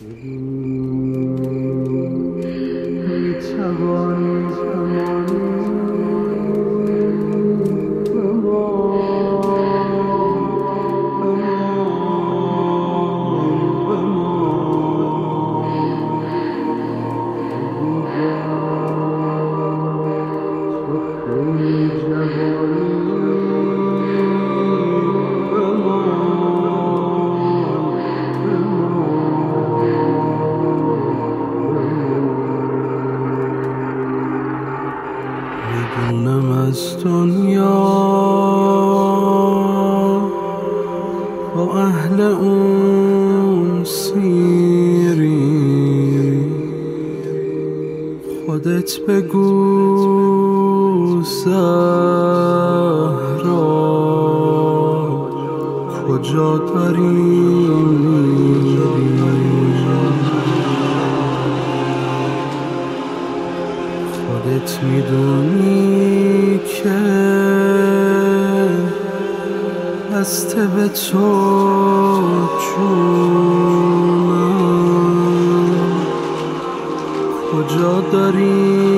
Mm-hmm. می‌دونم از دنیا. با اهل اون سیری خودت بگو زهرا کجا داری خودت می‌دونی که بسته به تو جونم. کجا داری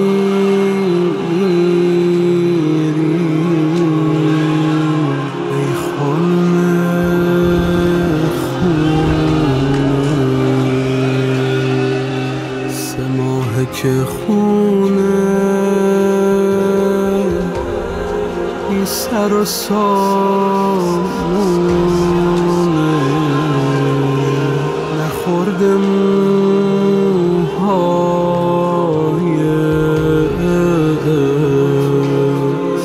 که خونه سر و سامونه. نخورده موهای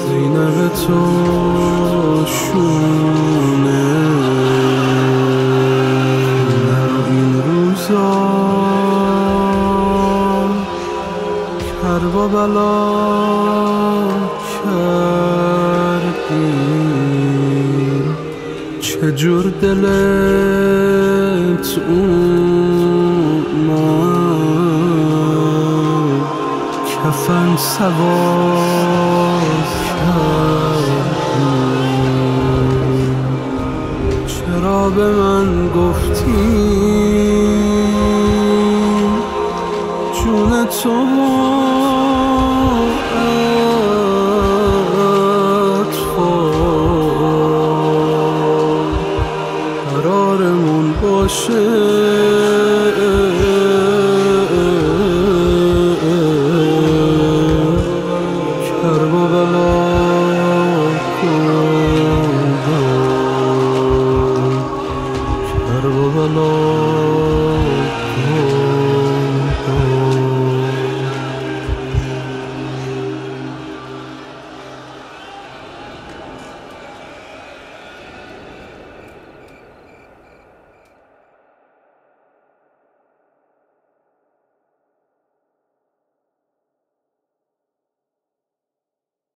زینب تو شونه. نرو این روزا کرب و بلا چجور دلت اومد؟ کفن سوار چرا به من گفتی؟ جون تو قرارمون باشه کرب و بلا کردم کرب و بلا